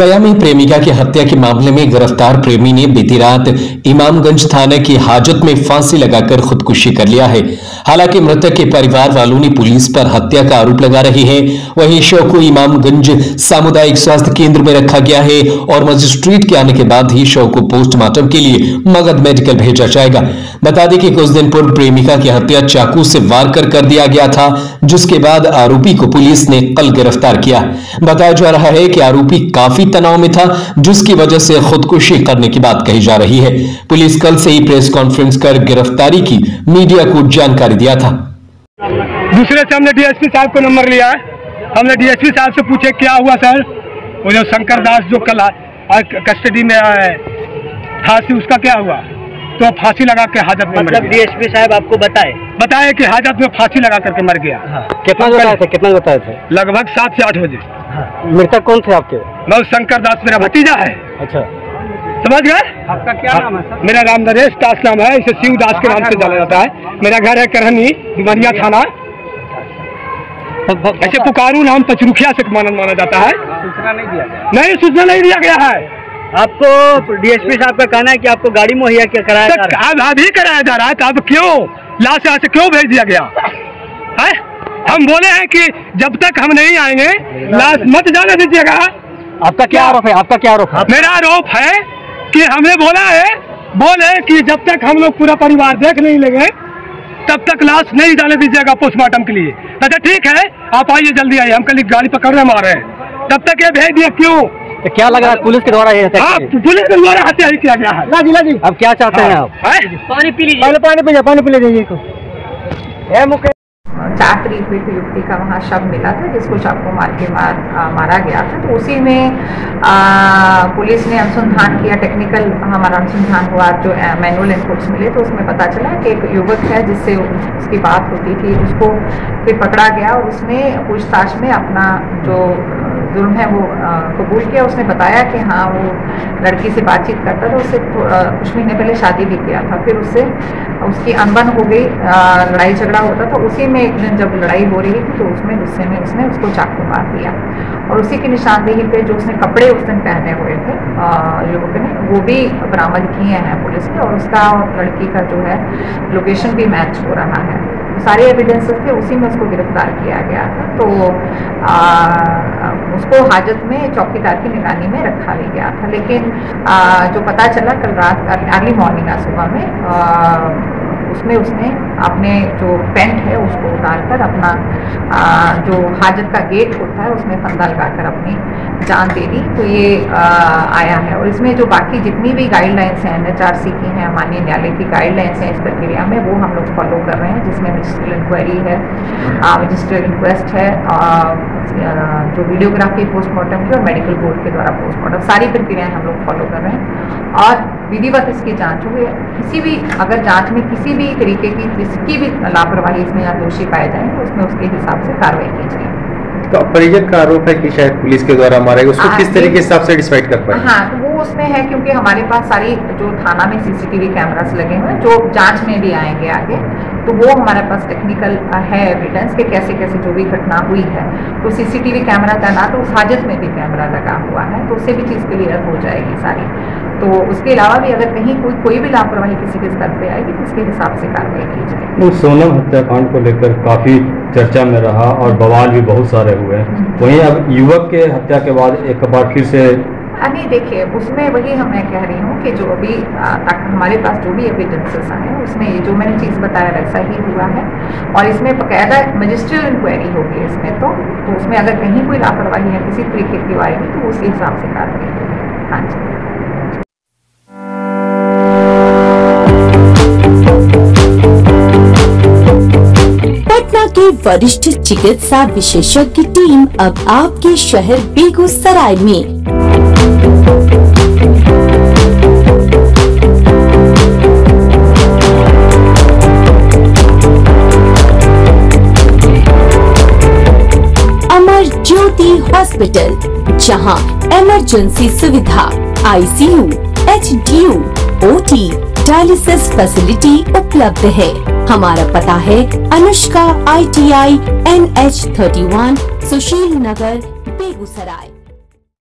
गया में प्रेमिका की हत्या के मामले में गिरफ़्तार प्रेमी ने बीती रात इमामगंज थाने की हाजत में फांसी लगाकर खुदकुशी कर लिया है। हालाँकि मृतक के परिवार वालों ने पुलिस पर हत्या का आरोप लगा रही है। वहीं शव को इमामगंज सामुदायिक स्वास्थ्य केंद्र में रखा गया है और मजिस्ट्रेट के आने के बाद ही शव को पोस्टमार्टम के लिए मगध मेडिकल भेजा जाएगा। बता दें कि कुछ दिन पूर्व प्रेमिका की हत्या चाकू से वार कर कर दिया गया था, जिसके बाद आरोपी को पुलिस ने कल गिरफ़्तार किया। बताया जा रहा है कि आरोपी काफ़ी तनाव में था जिसकी वजह से खुदकुशी करने की बात कही जा रही है। पुलिस कल से ही प्रेस कॉन्फ्रेंस कर गिरफ्तारी की मीडिया को जानकारी दिया था। दूसरे से हमने डीएसपी साहब को नंबर लिया है। हमने डीएसपी साहब से पूछे क्या हुआ सर? वो जो शंकर दास जो कल कस्टडी में आए फांसी उसका क्या हुआ? तो फांसी लगा के हाजत में मर मतलब गया। डीएसपी साहब आपको बताए? बताया कि हाजत में फांसी लगा करके मर गया। हाँ। कितना बताए थे? कितना बताए थे? लगभग सात से आठ बजे। मृतक कौन थे आपके? मैं शंकर दास मेरा भतीजा है। अच्छा। समझ गए? आपका क्या नाम है सर? मेरा नाम नरेश दास नाम है इसे शिव दास के नाम से जाना जाता है। मेरा घर है करहनी डुमरिया थाना। ऐसे पुकारू नाम पचरुखिया से माना माना जाता है। सूचना नहीं दिया गया। नहीं सूचना नहीं दिया गया है। आपको डीएसपी साहब का कहना है कि आपको गाड़ी मुहैया कराया जा रहा है? अब अभी कराया जा रहा है तो अब क्यों लाश यहाँ से क्यों भेज दिया गया? हम बोले हैं कि जब तक हम नहीं आएँगे लाश मत जाने दीजिएगा। आपका क्या आरोप है? आपका क्या आरोप है? मेरा आरोप है कि हमने बोला है बोले कि जब तक हम लोग पूरा परिवार देख नहीं लेंगे तब तक लाश नहीं जाने दीजिएगा पोस्टमार्टम के लिए। अच्छा ठीक है आप आइए जल्दी आइए हम कल गाड़ी पकड़ रहे आ रहे हैं। तब तक ये भेज दिया क्यों? तो क्या लग रहा है पुलिस के द्वारा ये हत्या हाँ? पुलिस के द्वारा हत्या ही किया गया है। लाजी लाजी अब क्या चाहते हैं आप? पानी पी लीजिए। पानी पी लीजिए पानी पी लीजिए मुकेश। चार तरीक हुई थी युवती का वहाँ शव मिला था जिसको चाकू मार के मार आ, मारा गया था। तो उसी में आ, पुलिस ने अनुसंधान किया टेक्निकल हमारा अनुसंधान हुआ जो मैनुअल इनपुट्स मिले तो उसमें पता चला कि एक युवक है जिससे उसकी बात होती थी उसको फिर पकड़ा गया और उसने पूछताछ में अपना जो जुर्म है वो कबूल किया। उसने बताया कि हाँ वो लड़की से बातचीत करता था उससे कुछ महीने पहले शादी भी किया था। फिर उससे उसकी अनबन हो गई लड़ाई झगड़ा होता था, उसी में एक दिन जब लड़ाई हो रही थी तो उसमें गुस्से में उसने उसको चाकू मार दिया। और उसी की निशानदेही पे जो उसने कपड़े उस दिन पहने हुए थे युवक ने, वो भी बरामद किए हैं पुलिस ने, और उसका और लड़की का जो है लोकेशन भी मैच हो रहा है। सारे एविडेंसेस थे उसी में उसको गिरफ़्तार किया गया था। तो आ, उसको हाजत में चौकीदार की निगरानी में रखा भी गया था। लेकिन आ, जो पता चला कल रात अर्ली मॉर्निंग आज सुबह में आ, उसमें उसने अपने जो पेंट है उसको उतारकर अपना आ, जो हाजत का गेट होता है उसमें फंदा लगाकर अपनी जान दे दी तो ये आ, आया है। और इसमें जो बाकी जितनी भी गाइडलाइंस हैं एन की हैं माननीय न्यायालय की गाइडलाइंस हैं इस प्रक्रिया में वो हम लोग फॉलो कर रहे हैं जिसमें मजिस्ट्रियल इंक्वायरी है मजिस्ट्रियल रिक्वेस्ट है आ, जो वीडियोग्राफी पोस्टमार्टम की और मेडिकल बोर्ड के द्वारा पोस्टमार्टम सारी प्रक्रियाएँ हम लोग फॉलो कर रहे हैं। और विधिवत इसकी जाँच हुई है। किसी भी अगर जाँच में किसी भी तरीके की किसी भी लापरवाही इसमें या दोषी पाए जाए तो उसमें उसके हिसाब से कार्रवाई की जाएगी। तो परिजन का आरोप है कि शायद पुलिस के द्वारा मारा गया उसको हाँ, किस तरीके से आप सेटिस्फाइड कर पाए? हाँ तो वो उसमें है क्योंकि हमारे पास सारी जो थाना में सीसीटीवी कैमरास लगे हुए हैं जो जाँच में भी आएँगे आगे तो वो हमारे पास टेक्निकल है एविडेंस कि कैसे कैसे जो भी घटना हुई है। तो सीसीटीवी कैमरा तैनात उस हाजत में भी कैमरा लगा हुआ है तो उससे भी चीज़ क्लियर हो जाएगी सारी। तो उसके अलावा भी अगर कहीं कोई कोई भी लापरवाही किसी के स्तर पे आएगी तो उसके हिसाब से कार्रवाई की जाएगी। वो सोनम हत्याकांड को लेकर काफ़ी चर्चा में रहा और बवाल भी बहुत सारे हुए वहीं अब युवक के हत्या के बाद एक बार फिर से नहीं देखिए उसमें वही हम मैं कह रही हूँ कि जो अभी तक हमारे पास जो भी एविडेंसेस आए हैं उसमें ये जो मैंने चीज़ बताया वैसा ही हुआ है। और इसमें बकायदा मजिस्ट्रियल इंक्वायरी होगी इसमें तो तो उसमें अगर कहीं कोई लापरवाही है किसी तरीके की आएगी तो उसी हिसाब से कार्रवाई होगी। हाँ जी। के वरिष्ठ चिकित्सा विशेषज्ञ टीम अब आपके शहर बेगूसराय में। अमर ज्योति हॉस्पिटल जहाँ इमरजेंसी सुविधा ICU, HDU, OT, dialysis facility उपलब्ध है। हमारा पता है Anushka I T I N H thirty one Sushil Nagar Begusarai.